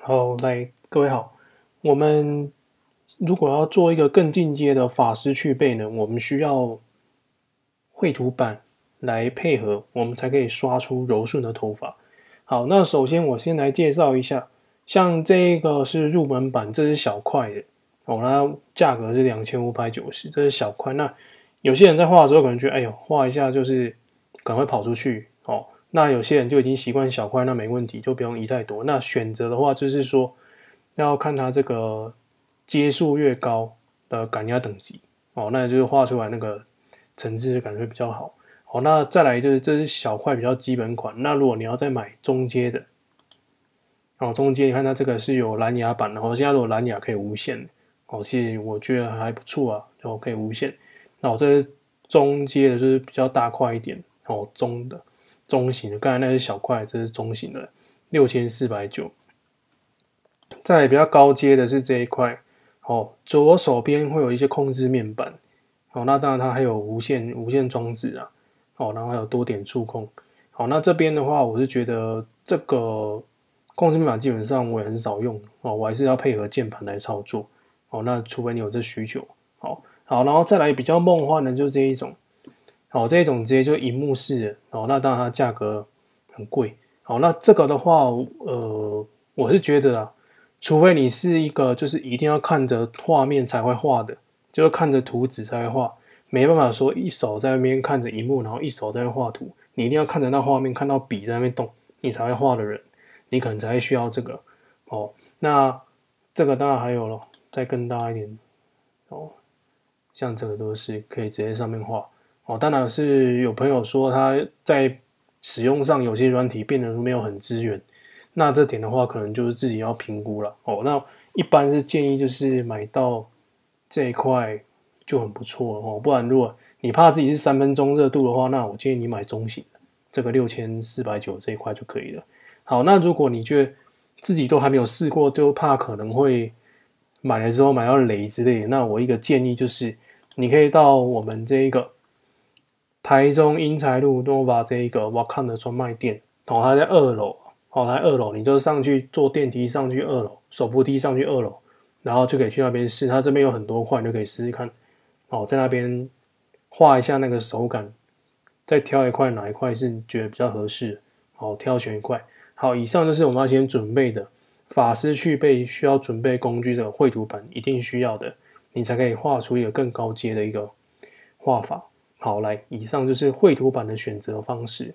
好，来，各位好。我们如果要做一个更进阶的法师去背呢，我们需要绘图板来配合，我们才可以刷出柔顺的头发。好，那首先我先来介绍一下，像这个是入门版，这是小块的哦，它价格是两千五百九十，这是小块。那有些人在画的时候可能觉得，哎呦，画一下就是赶快跑出去。那有些人就已经习惯小块，那没问题，就不用移太多。那选择的话，就是说要看它这个阶数越高的感压等级哦，那就是画出来那个层次感会比较好。好，那再来就是这是小块比较基本款。那如果你要再买中阶的，哦，中阶你看它这个是有蓝牙版的，哦，现在如果蓝牙可以无线，哦，其实我觉得还不错啊，就可以无线。那我这是中阶的，就是比较大块一点，哦，中的。中型的，刚才那是小块，这是中型的，六千四百九。再比较高阶的是这一块，哦，左手边会有一些控制面板，哦，那当然它还有无线无线装置啊，哦，然后还有多点触控，好，那这边的话，我是觉得这个控制面板基本上我也很少用，哦，我还是要配合键盘来操作，哦，那除非你有这需求，好，好，然后再来比较梦幻的，就是这一种。好，这一种直接就荧幕式的，哦，那当然它价格很贵。好，那这个的话，呃，我是觉得啊，除非你是一个就是一定要看着画面才会画的，就是看着图纸才会画，没办法说一手在那边看着荧幕，然后一手在画图，你一定要看着那画面，看到笔在那边动，你才会画的人，你可能才会需要这个。哦，那这个当然还有了，再更大一点，哦，像这个都是可以直接上面画。哦，当然是有朋友说他在使用上有些软体变得没有很支援，那这点的话可能就是自己要评估了。哦，那一般是建议就是买到这一块就很不错哦，不然如果你怕自己是三分钟热度的话，那我建议你买中型的，这个六千四百九这一块就可以了。好，那如果你觉得自己都还没有试过，就怕可能会买了之后买到雷之类的，那我一个建议就是你可以到我们这一个。台中英才路 nova 这一个我看的专卖店，哦，它在二楼，哦，在二楼，你就上去坐电梯上去二楼，手扶梯上去二楼，然后就可以去那边试。它这边有很多块，你就可以试试看。哦，在那边画一下那个手感，再挑一块哪一块是觉得比较合适，好，挑选一块。好，以上就是我们要先准备的法师去背需要准备工具的绘图板，一定需要的，你才可以画出一个更高阶的一个画法。好，来，以上就是绘图板的选择方式。